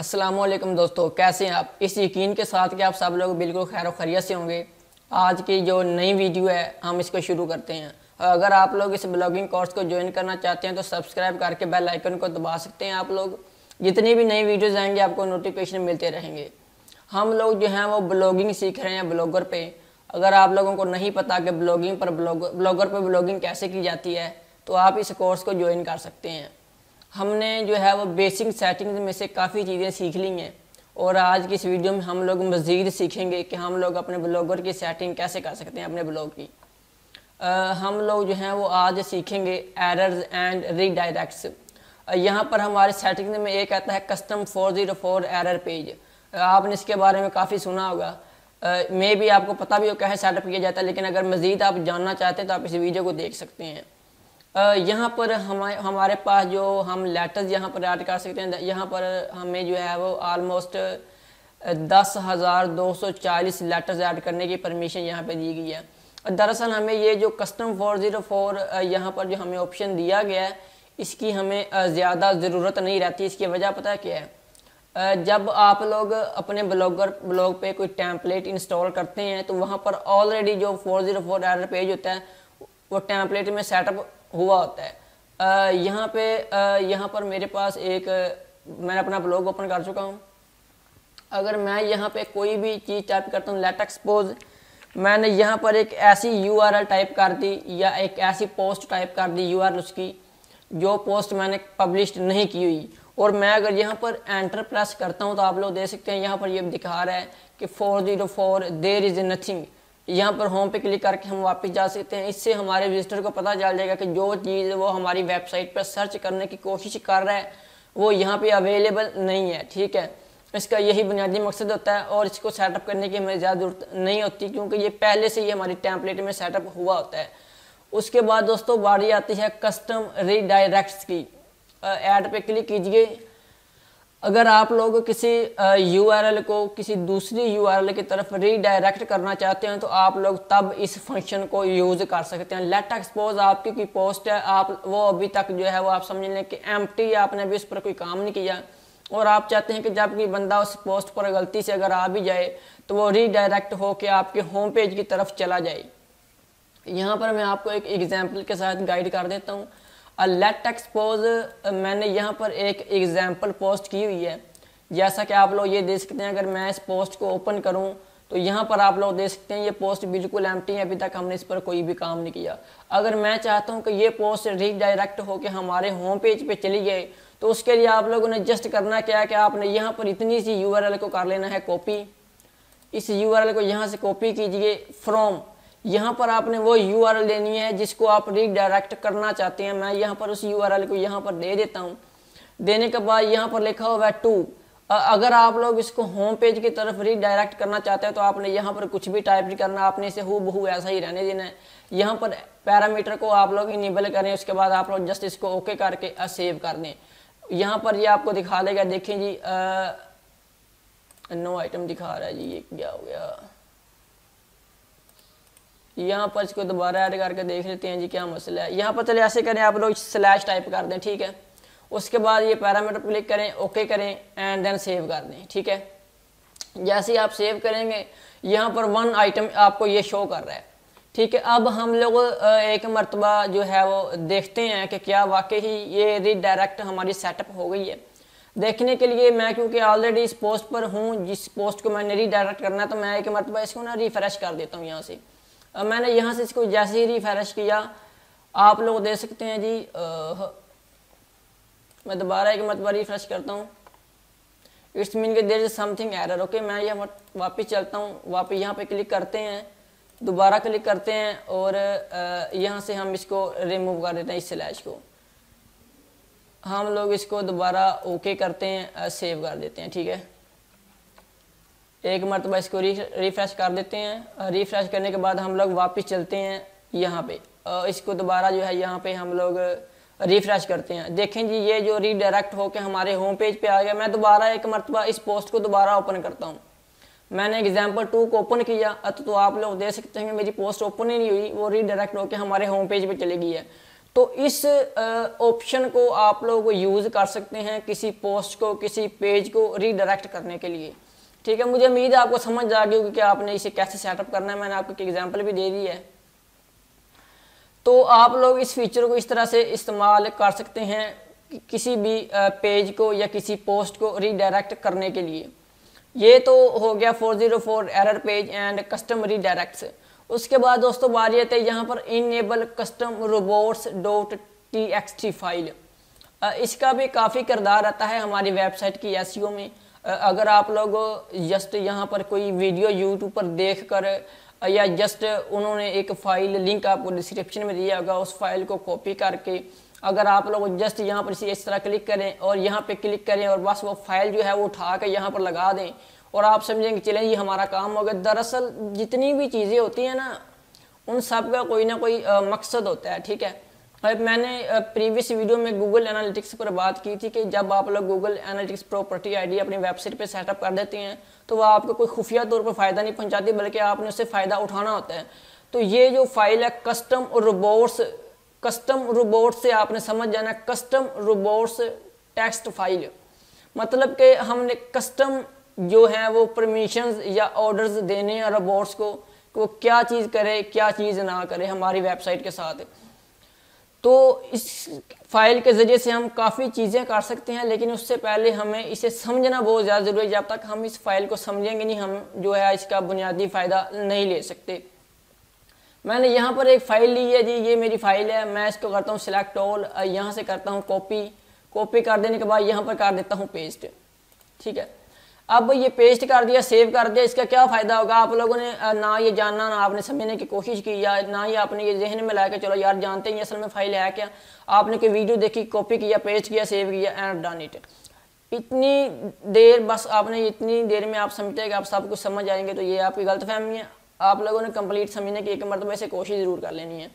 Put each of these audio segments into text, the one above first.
असलम दोस्तों, कैसे हैं आप? इस यकीन के साथ कि आप सब लोग बिल्कुल खैर खैरियत से होंगे। आज की जो नई वीडियो है, हम इसको शुरू करते हैं। अगर आप लोग इस ब्लॉगिंग कोर्स को ज्वाइन करना चाहते हैं तो सब्सक्राइब करके बेल आइकन को दबा सकते हैं आप लोग। जितनी भी नई वीडियोज़ आएँगे, आपको नोटिफिकेशन मिलते रहेंगे। हम लोग जो हैं, वो ब्लॉगिंग सीख रहे हैं ब्लॉगर पे। अगर आप लोगों को नहीं पता कि ब्लॉगिंग पर ब्लॉगर ब्लॉगर पर ब्लॉगिंग कैसे की जाती है तो आप इस कोर्स को ज्वाइन कर सकते हैं। हमने जो है वो बेसिक सेटिंग्स में से काफ़ी चीज़ें सीख ली हैं। और आज की इस वीडियो में हम लोग मज़ीद सीखेंगे कि हम लोग अपने ब्लॉगर की सेटिंग कैसे कर सकते हैं अपने ब्लॉग की। आ, हम लोग जो हैं वो आज सीखेंगे एरर्स एंड रीडायरेक्ट्स यहाँ पर हमारे सेटिंग में एक आता है custom four zero four error page आपने इसके बारे में काफ़ी सुना होगा। मे भी आपको पता भी हो कैसे सेटअप किया जाता है लेकिन अगर मज़ीद आप जानना चाहते हैं तो आप इस वीडियो को देख सकते हैं। यहाँ पर हमारे हमारे पास जो हम लेटर्स यहाँ पर ऐड कर सकते हैं, यहाँ पर हमें जो है वो आलमोस्ट दस हज़ार दो सौ चालीस लेटर्स ऐड करने की परमिशन यहाँ पे दी गई है। दरअसल हमें ये जो कस्टम फोर ज़ीरो फोर यहाँ पर जो हमें ऑप्शन दिया गया है, इसकी हमें ज़्यादा ज़रूरत नहीं रहती, इसकी वजह पता क्या है? जब आप लोग अपने ब्लॉगर ब्लॉग पे कोई टैंपलेट इंस्टॉल करते हैं तो वहाँ पर ऑलरेडी जो four zero four error page होता है, वो टैंपलेट में सेटअप हुआ होता है। यहाँ पे यहाँ पर मेरे पास एक मैंने अपना ब्लॉग ओपन कर चुका हूँ। अगर मैं यहाँ पे कोई भी चीज़ टाइप करता हूँ लेट एक्सपोज मैंने यहाँ पर एक ऐसी यूआरएल टाइप कर दी या एक ऐसी पोस्ट टाइप कर दी यू उसकी, जो पोस्ट मैंने पब्लिश नहीं की हुई। और मैं अगर यहाँ पर एंटर प्रेस करता हूँ तो आप लोग देख सकते हैं, यहाँ पर ये यह दिखा रहा है कि four zero four there is nothing यहाँ पर होम पे क्लिक करके हम वापस जा सकते हैं। इससे हमारे विजिटर को पता चल जाएगा कि जो चीज़ वो हमारी वेबसाइट पर सर्च करने की कोशिश कर रहा है, वो यहाँ पे अवेलेबल नहीं है, ठीक है? इसका यही बुनियादी मकसद होता है और इसको सेटअप करने की हमें ज़्यादा ज़रूरत नहीं होती, क्योंकि ये पहले से ही हमारी टैंपलेट में सेटअप हुआ होता है। उसके बाद दोस्तों बारी आती है कस्टम रीडायरेक्ट्स की। ऐड पे क्लिक कीजिए। अगर आप लोग किसी यूआरएल को किसी दूसरी यूआरएल की तरफ़ रीडायरेक्ट करना चाहते हैं तो आप लोग तब इस फ़ंक्शन को यूज़ कर सकते हैं। लेट एक्सपोज आपकी कोई पोस्ट है, आप, वो अभी तक जो है वो आप समझ लें कि एम आपने अभी उस पर कोई काम नहीं किया। और आप चाहते हैं कि जब कोई बंदा उस पोस्ट पर गलती से अगर आ भी जाए तो वो रीडायरेक्ट होकर आपके होम पेज की तरफ़ चला जाए। यहाँ पर मैं आपको एक एग्ज़ाम्पल के साथ गाइड कर देता हूँ। लेट एक्सपोज मैंने यहाँ पर एक एग्ज़ाम्पल पोस्ट की हुई है। जैसा कि आप लोग ये देख सकते हैं, अगर मैं इस पोस्ट को ओपन करूँ तो यहाँ पर आप लोग देख सकते हैं, ये पोस्ट बिल्कुल एम्प्टी है। अभी तक हमने इस पर कोई भी काम नहीं किया। अगर मैं चाहता हूँ कि ये पोस्ट रीडायरेक्ट होकर हमारे होम पेज पे चली जाए तो उसके लिए आप लोगों ने जस्ट करना क्या है कि आपने यहाँ पर इतनी सी यू को कर लेना है कॉपी इस यूआरएल को यहाँ से कॉपी कीजिए फ्रॉम यहाँ पर आपने वो यू लेनी है जिसको आप रीडायरेक्ट करना चाहते हैं। मैं यहाँ पर उस यूआरएल को यहाँ पर दे देता हूँ। देने के बाद यहाँ पर लिखा हुआ है टू अगर आप लोग इसको होम पेज की तरफ़ रीडायरेक्ट करना चाहते हैं तो आपने यहाँ पर कुछ भी टाइप नहीं करना आपने इसे हु बहू ऐसा ही रहने देना है। यहाँ पर पैरामीटर को आप लोग इनेबल करें उसके बाद आप लोग जस्ट इसको ओके करके सेव कर दें। यहाँ पर ये यह आपको दिखा देगा देखें जी आ, नो आइटम दिखा रहा है जी ये क्या हो गया? यहाँ पर इसको दोबारा ऐड करके देख लेते हैं जी क्या मसला है। यहाँ पर चले, ऐसे करें, आप लोग स्लैश टाइप कर दें, ठीक है? उसके बाद ये पैरामीटर क्लिक करें ओके करें एंड देन सेव कर दें, ठीक है? जैसे ही आप सेव करेंगे, यहाँ पर वन आइटम आपको ये शो कर रहा है, ठीक है? अब हम लोग एक मरतबा जो है वो देखते हैं कि क्या वाकई ही ये रिडायरेक्ट हमारी सेटअप हो गई है। देखने के लिए मैं, क्योंकि ऑलरेडी इस पोस्ट पर हूँ, जिस पोस्ट को मैंने रिडायरेक्ट करना है तो मैं एक मरतबा इसको ना रिफ्रेश कर देता हूँ यहाँ से। मैंने यहाँ से इसको जैसे ही रिफ्रेश किया आप लोग देख सकते हैं जी आ, मैं दोबारा एक मरतबा रिफ्रेश करता हूँ। इट्स मीन के there is something error okay मैं यहाँ वापस चलता हूँ वापस यहाँ पे क्लिक करते हैं दोबारा क्लिक करते हैं और यहाँ से हम इसको रिमूव कर देते हैं इस स्लैश को। हम लोग इसको दोबारा ओके करते हैं सेव कर देते हैं ठीक है? एक मरतबा इसको रिफ्रेश कर देते हैं। रिफ्रेश करने के बाद हम लोग वापस चलते हैं यहाँ पे। इसको दोबारा जो है यहाँ पे हम लोग रिफ्रेश करते हैं। देखें जी ये जो रीडायरेक्ट होकर हमारे होम पेज पे आ गया मैं दोबारा एक मरतबा इस पोस्ट को दोबारा ओपन करता हूँ। मैंने एग्ज़ाम्पल टू को ओपन किया तो, तो आप लोग देख सकते हैं मेरी पोस्ट ओपन ही नहीं हुई वो रीडायरेक्ट होकर हमारे होम पेज पर चली गई है। तो इस ऑप्शन को आप लोग यूज़ कर सकते हैं किसी पोस्ट को किसी पेज को रीडायरेक्ट करने के लिए। ठीक है, मुझे उम्मीद है आपको समझ आ गई होगी कि आपने इसे कैसे सेटअप करना है। मैंने आपको एक एग्ज़ाम्पल भी दे दी है। तो आप लोग इस फीचर को इस तरह से इस्तेमाल कर सकते हैं किसी भी पेज को या किसी पोस्ट को रीडायरेक्ट करने के लिए। ये तो हो गया 404 error page and custom redirects उसके बाद दोस्तों, बारी आती है यहाँ पर enable custom robots dot T X T file इसका भी काफ़ी किरदार आता है हमारी वेबसाइट की एस e में। अगर आप लोग जस्ट यहाँ पर कोई वीडियो यूट्यूब पर देख कर या जस्ट उन्होंने एक फ़ाइल, लिंक आपको डिस्क्रिप्शन में दिया होगा, उस फ़ाइल को कॉपी करके अगर आप लोग जस्ट यहाँ पर इसी इस तरह क्लिक करें और यहाँ पे क्लिक करें और बस वो फ़ाइल जो है वो उठा कर यहाँ पर लगा दें और आप समझेंगे चलें ये हमारा काम हो गया। दरअसल जितनी भी चीज़ें होती हैं ना, उन सब का कोई ना कोई मकसद होता है, ठीक है? मैंने प्रीवियस वीडियो में गूगल एनालिटिक्स पर बात की थी कि जब आप लोग गूगल एनालिटिक्स प्रॉपर्टी आईडी अपनी वेबसाइट पे सेटअप कर देते हैं तो वह आपको कोई खुफिया तौर पर फ़ायदा नहीं पहुंचाती, बल्कि आपने उससे फ़ायदा उठाना होता है। तो ये जो फ़ाइल है कस्टम रोबोट्स कस्टम रोबोट से आपने समझ जाना कस्टम रोबोट्स टेक्स्ट फ़ाइल मतलब कि हमने कस्टम जो है, वो परमिशंस या ऑर्डर्स देने हैं रोबोट्स को, कि वो क्या चीज़ करे, क्या चीज़ ना करे हमारी वेबसाइट के साथ। तो इस फ़ाइल के ज़रिए से हम काफ़ी चीज़ें कर सकते हैं, लेकिन उससे पहले हमें इसे समझना बहुत ज़्यादा ज़रूरी है। जब तक हम इस फ़ाइल को समझेंगे नहीं, हम जो है इसका बुनियादी फ़ायदा नहीं ले सकते। मैंने यहाँ पर एक फ़ाइल ली है जी, ये मेरी फ़ाइल है। मैं इसको करता हूँ सिलेक्ट ऑल यहाँ से करता हूँ कॉपी कॉपी कर देने के बाद यहाँ पर कर देता हूँ पेस्ट ठीक है? अब ये पेस्ट कर दिया सेव कर दिया, इसका क्या फ़ायदा होगा? आप लोगों ने ना ये जानना, ना आपने समझने की कोशिश की, या ना ही आपने ये जहन में लाया कि चलो यार जानते हैं असल में फ़ाइल है क्या? आपने कोई वीडियो देखी कॉपी किया पेस्ट किया सेव किया एंड डन इट इतनी देर, बस आपने इतनी देर में आप समझते हैं कि आप सब कुछ समझ आएँगे तो ये आपकी गलत फहमी है। आप लोगों ने कंप्लीट समझने की एक मरतबा से कोशिश ज़रूर कर लेनी है।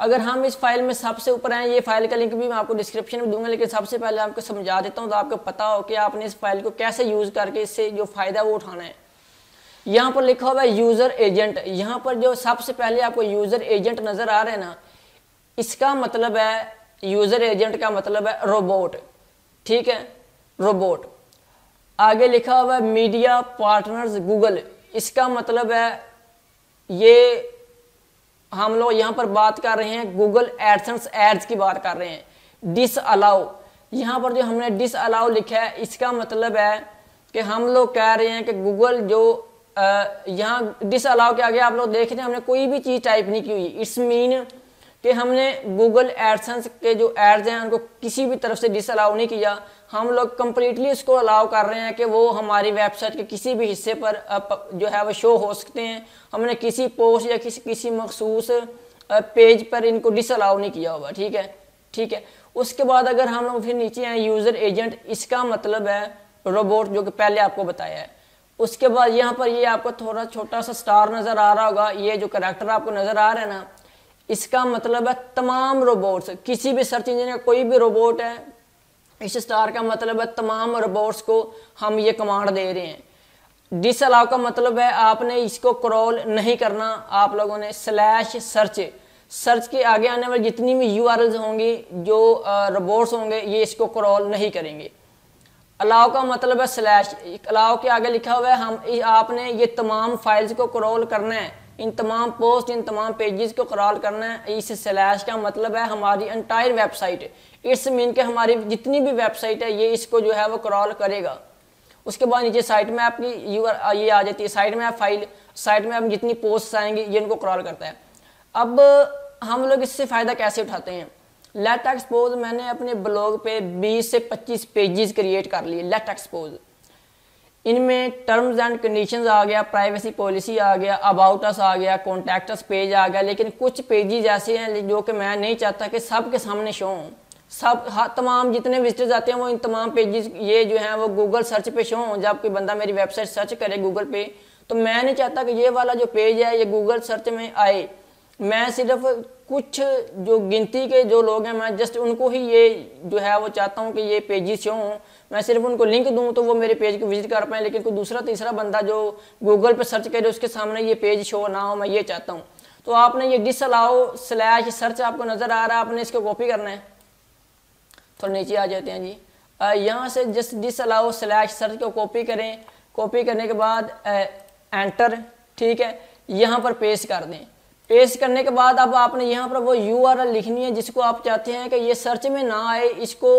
अगर हम इस फ़ाइल में सबसे ऊपर आए ये फ़ाइल का लिंक भी मैं आपको डिस्क्रिप्शन में दूँगा, लेकिन सबसे पहले आपको समझा देता हूँ तो आपको पता हो कि आपने इस फ़ाइल को कैसे यूज़ करके इससे जो फ़ायदा वो उठाना है। यहाँ पर लिखा हुआ है यूज़र एजेंट यहाँ पर जो सबसे पहले आपको यूज़र एजेंट नज़र आ रहे हैं ना, इसका मतलब है यूज़र एजेंट का मतलब है रोबोट ठीक है? रोबोट आगे लिखा हुआ है मीडिया पार्टनर्स गूगल इसका मतलब है, ये हम लोग यहाँ पर बात कर रहे हैं गूगल एडसेंस एड्स की बात कर रहे हैं। डिस अलाउ यहाँ पर जो हमने डिस अलाउ लिखा है, इसका मतलब है कि हम लोग कह रहे हैं कि गूगल जो यहाँ डिस अलाउ के आगे आप लोग देख रहे हैं, हमने कोई भी चीज़ टाइप नहीं की हुई। इट्स मीन कि हमने गूगल एडसेंस के जो एड्स हैं, उनको किसी भी तरफ़ से डिस अलाउ नहीं किया। हम लोग कम्प्लीटली उसको अलाउ कर रहे हैं कि वो हमारी वेबसाइट के किसी भी हिस्से पर जो है वो शो हो सकते हैं। हमने किसी पोस्ट या किसी किसी मखसूस पेज पर इनको डिस अलाउ नहीं किया होगा, ठीक है? ठीक है। उसके बाद अगर हम लोग फिर नीचे आए यूज़र एजेंट इसका मतलब है रोबोट जो कि पहले आपको बताया है। उसके बाद यहाँ पर ये आपको थोड़ा छोटा सा स्टार नज़र आ रहा होगा, ये जो करेक्टर आपको नज़र आ रहा है ना, इसका मतलब है तमाम रोबोट्स किसी भी सर्च इंजन का कोई भी रोबोट है इस स्टार का मतलब है तमाम रोबोट्स को हम ये कमांड दे रहे हैं। डिस अलाव का मतलब है आपने इसको क्रॉल नहीं करना, आप लोगों ने स्लैश सर्च सर्च के आगे आने वाली जितनी भी यूआरएल होंगी, जो रोबोट्स होंगे, ये इसको क्रॉल नहीं करेंगे। अलाव का मतलब है स्लैश अलाव के आगे लिखा हुआ है, हम, आपने ये तमाम फाइल्स को क्रॉल करना है। इन तमाम पोस्ट इन तमाम पेजेस को क्रॉल करना है। इस स्लैश का मतलब है हमारी एंटायर वेबसाइट इट्स मीन के हमारी जितनी भी वेबसाइट है, ये इसको जो है वो क्रॉल करेगा। उसके बाद नीचे साइट में आपकी यू ये आ जाती है साइट में आप फ़ाइल साइट में आप जितनी पोस्ट आएँगी, ये इनको क्रॉल करता है। अब हम लोग इससे फ़ायदा कैसे उठाते हैं? लेट एक्सपोज मैंने अपने ब्लॉग पे 20 से 25 पेजेस क्रिएट कर लिए। लेट एक्सपोज इनमें टर्म्स एंड कंडीशंस आ गया प्राइवेसी पॉलिसी आ गया अबाउट अस आ गया कॉन्टैक्टस पेज आ गया, लेकिन कुछ पेजेस ऐसे हैं जो कि मैं नहीं चाहता कि सब के सामने शो हों। सब हाँ तमाम जितने विजिटर्स आते हैं वो इन तमाम पेजेस ये जो हैं वो गूगल सर्च पे शो हों। जब कोई बंदा मेरी वेबसाइट सर्च करे गूगल पे तो मैं नहीं चाहता कि ये वाला जो पेज है, ये गूगल सर्च में आए। मैं सिर्फ़ कुछ जो गिनती के जो लोग हैं, मैं जस्ट उनको ही ये जो है, वो चाहता हूँ कि ये पेजेस शो हों, मैं सिर्फ़ उनको लिंक दूँ तो वो मेरे पेज को विज़िट कर पाए, लेकिन कोई दूसरा तीसरा बंदा जो गूगल पर सर्च करे, उसके सामने ये पेज शो ना हो, मैं ये चाहता हूँ। तो आपने ये डिस अलाउ स्लैश सर्च आपको नज़र आ रहा है, आपने इसको कॉपी करना है। थोड़ा नीचे आ जाते हैं जी। यहाँ से just disallow slash search को कॉपी करें। कॉपी करने के बाद एंटर ठीक है? यहाँ पर पेस्ट कर दें। पेस्ट करने के बाद अब आपने यहाँ पर वो यू आर एल लिखनी है जिसको आप चाहते हैं कि ये सर्च में ना आए इसको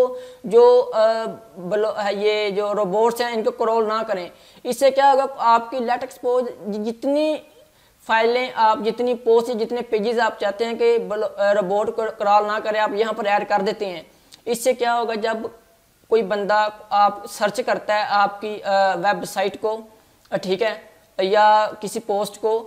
जो आ, ये जो रोबोट्स हैं इनको क्रॉल ना करें। इससे क्या होगा आपकी लेट एक्सपोज जितनी फाइलें आप जितनी पोस्ट जितने पेजेस आप चाहते हैं कि रोबोट क्रॉल ना करें आप यहाँ पर ऐड कर देते हैं। इससे क्या होगा जब कोई बंदा आप सर्च करता है आपकी वेबसाइट को ठीक है या किसी पोस्ट को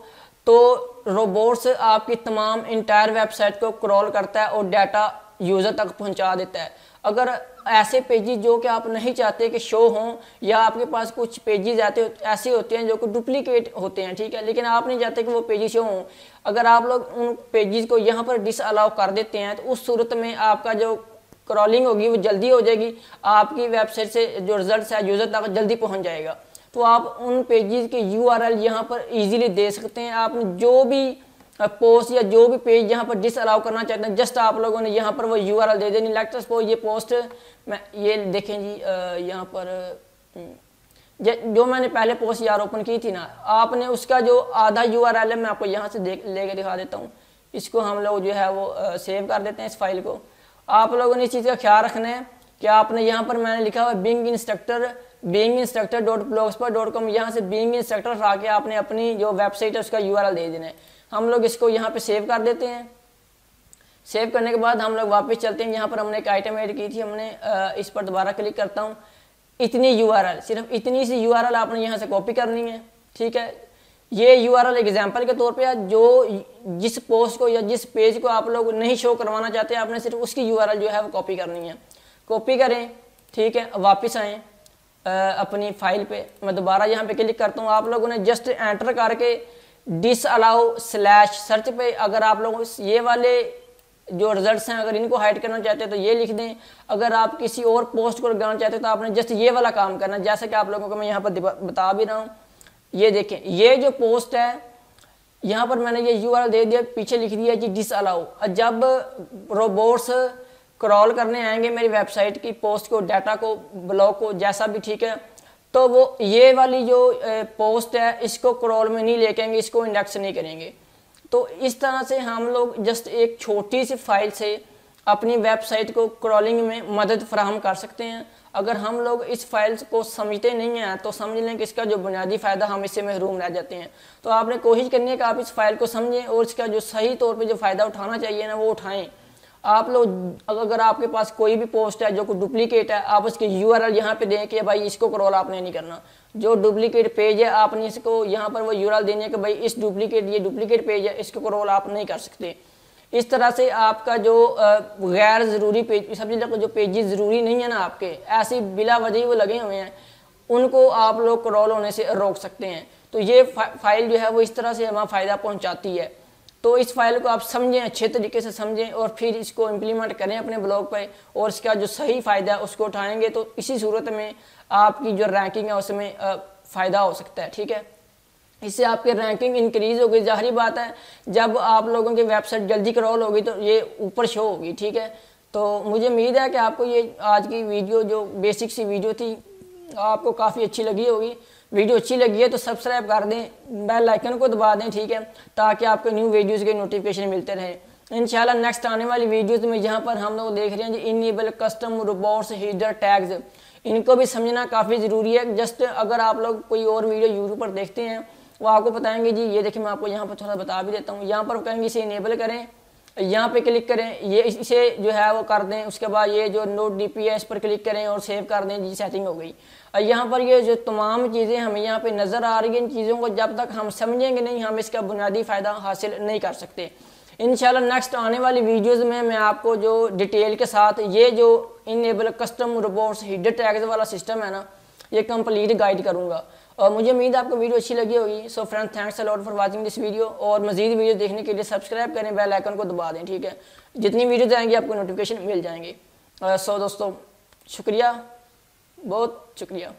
तो रोबोट्स आपकी तमाम इंटायर वेबसाइट को क्रॉल करता है और डाटा यूज़र तक पहुँचा देता है। अगर ऐसे पेजेस जो कि आप नहीं चाहते कि शो हों, या आपके पास कुछ पेजेस आते ऐसे होते हैं जो कि डुप्लीकेट होते हैं, ठीक है? लेकिन आप नहीं चाहते कि वो पेजेस शो हों। अगर आप लोग उन पेजेस को यहाँ पर डिसअलाउ कर देते हैं तो उस सूरत में आपका जो क्रॉलिंग होगी वो जल्दी हो जाएगी। आपकी वेबसाइट से जो रिज़ल्ट है यूज़र तक जल्दी पहुँच जाएगा। तो आप उन पेजेस के यू आर एल यहाँ पर ईजिली दे सकते हैं। आपने जो भी पोस्ट या जो भी पेज यहाँ पर डिस अलाउ करना चाहते हैं जस्ट आप लोगों ने यहाँ पर वो यू आर एल दे देनी। लेट सपोज़ ये पोस्ट मैं ये देखें जी यहाँ पर हम्म, जो मैंने पहले पोस्ट यार ओपन की थी ना आपने उसका जो आधा यू आर एल है मैं आपको यहाँ से देख लेके दिखा देता हूँ। इसको हम लोग जो है वो सेव कर देते हैं इस फ़ाइल को। आप लोगों ने इस चीज़ का ख्याल रखना है कि आपने यहाँ पर मैंने लिखा हुआ being instructor being instructor dot blogspot dot com यहाँ से बींग इंस्ट्रक्टर हटा के आपने अपनी जो वेबसाइट है, उसका यूआरएल दे देना है। हम लोग इसको यहाँ पे सेव कर देते हैं। सेव करने के बाद हम लोग वापस चलते हैं। यहाँ पर हमने एक आइटम ऐड की थी, हमने इस पर दोबारा क्लिक करता हूँ। इतनी यूआरएल सिर्फ़ इतनी सी यू आपने यहाँ से कॉपी करनी है, ठीक है? ये यू आर एल एग्ज़ाम्पल के तौर पे जो जिस पोस्ट को या जिस पेज को आप लोग नहीं शो करवाना चाहते, आपने सिर्फ़ उसकी यू आर एल जो है वो कॉपी करनी है। कॉपी करें, ठीक है? वापस आएँ। अपनी फ़ाइल पे। मैं दोबारा यहाँ पे क्लिक करता हूँ। आप लोगों ने जस्ट एंटर करके डिस अलाउ स्लैश सर्च पे अगर आप लोग ये वाले जो रिजल्ट्स हैं, अगर इनको हाइड करना चाहते हैं तो ये लिख दें। अगर आप किसी और पोस्ट को लगाना चाहते हैं तो आपने जस्ट ये वाला काम करना जैसे कि आप लोगों को मैं यहाँ पर बता भी रहा हूँ। ये देखें, ये जो पोस्ट है, यहाँ पर मैंने ये यू दे दिया, पीछे लिख दिया जी डिस अलाउ जब रोबोट्स क्रॉल करने आएँगे, मेरी वेबसाइट की पोस्ट को डाटा को ब्लॉग को, जैसा भी ठीक है तो वो ये वाली जो पोस्ट है, इसको क्रॉल में नहीं लेके आएँगे इसको इंडेक्स नहीं करेंगे। तो इस तरह से हम लोग जस्ट एक छोटी सी फ़ाइल से अपनी वेबसाइट को क्रॉलिंग में मदद फ्राहम कर सकते हैं। अगर हम लोग इस फ़ाइल को समझते नहीं हैं तो समझ लें कि इसका जो बुनियादी फ़ायदा, हम इससे महरूम रह जाते हैं। तो आपने कोशिश करनी है कि आप इस फ़ाइल को समझें और इसका जो सही तौर पे जो फ़ायदा उठाना चाहिए ना, वो उठाएँ। आप लोग, अगर आपके पास कोई भी पोस्ट है जो कोई डुप्लीकेट है, आप उसके यू आर एल यहाँ पे दें कि भाई इसको क्रॉल आपने नहीं करना। जो डुप्लीकेट पेज है, आपने इसको यहाँ पर वो यू आर एल देने कि भाई इस डुप्लीकेट ये डुप्लीकेट पेज है, इसको क्रॉल आप नहीं कर सकते। इस तरह से आपका जो गैर ज़रूरी पेज समझ जो पेजेस ज़रूरी नहीं है ना आपके, ऐसी बिला वजह वो लगे हुए हैं। उनको आप लोग क्रॉल होने से रोक सकते हैं। तो ये फ़ाइल जो है वो इस तरह से हमारा फ़ायदा पहुँचाती है। तो इस फ़ाइल को आप समझें, अच्छे तरीके से समझें और फिर इसको इम्प्लीमेंट करें अपने ब्लॉग पर और इसका जो सही फ़ायदा है उसको उठाएँगे तो इसी सूरत में आपकी जो रैंकिंग है उसमें फ़ायदा हो सकता है, ठीक है? इससे आपकी रैंकिंग इंक्रीज होगी। जाहरी बात है, जब आप लोगों की वेबसाइट जल्दी क्रॉल होगी तो ये ऊपर शो होगी, ठीक है? तो मुझे उम्मीद है कि आपको ये आज की वीडियो जो बेसिक सी वीडियो थी, आपको काफ़ी अच्छी लगी होगी। वीडियो अच्छी लगी है तो सब्सक्राइब कर दें बेल आइकन को दबा दें, ठीक है? ताकि आपको न्यू वीडियोज़ के नोटिफिकेशन मिलते रहे। इंशाल्लाह नेक्स्ट आने वाली वीडियोज़ में यहाँ पर हम लोग देख रहे हैं जी enable custom robots header tags इनको भी समझना काफ़ी ज़रूरी है। जस्ट अगर आप लोग कोई और वीडियो यूट्यूब पर देखते हैं, वो आपको बताएँगे जी, ये देखिए मैं आपको यहाँ पर थोड़ा बता भी देता हूँ। यहाँ पर कहेंगे इसे इनेबल करें। यहाँ पे क्लिक करें, ये इसे जो है वो कर दें, उसके बाद ये जो नोट डी पी इस पर क्लिक करें और सेव कर दें, जी सेटिंग हो गई। और यहाँ पर ये जो तमाम चीज़ें हमें यहाँ पे नज़र आ रही हैं, इन चीज़ों को जब तक हम समझेंगे नहीं, हम इसका बुनियादी फ़ायदा हासिल नहीं कर सकते। इन नेक्स्ट आने वाली वीडियोज़ में मैं आपको जो डिटेल के साथ ये जो enable custom reports header tags वाला सिस्टम है ना, ये कंप्लीट गाइड करूँगा। और मुझे उम्मीद आपको वीडियो अच्छी लगी होगी। So friend thanks a lot for watching this video और मजीद वीडियो देखने के लिए सब्सक्राइब करें बेल आइकन को दबा दें, ठीक है? जितनी वीडियो आएँगी, आपको नोटिफिकेशन मिल जाएँगे। सो दोस्तों, शुक्रिया, बहुत शुक्रिया।